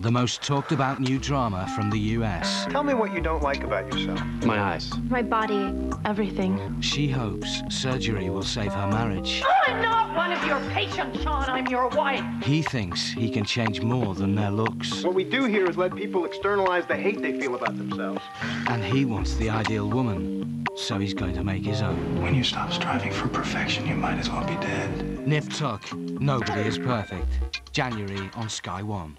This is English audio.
the most talked about new drama from the US. Tell me what you don't like about yourself. My eyes. My body, everything. She hopes surgery will save her marriage. I'm not one of your patients, Sean. I'm your wife. He thinks he can change more than their looks. What we do here is let people externalize the hate they feel about themselves. And he wants the ideal woman, so he's going to make his own. When you stop striving for perfection, you might as well be dead. Nip Tuck, Nobody is Perfect. January on Sky One.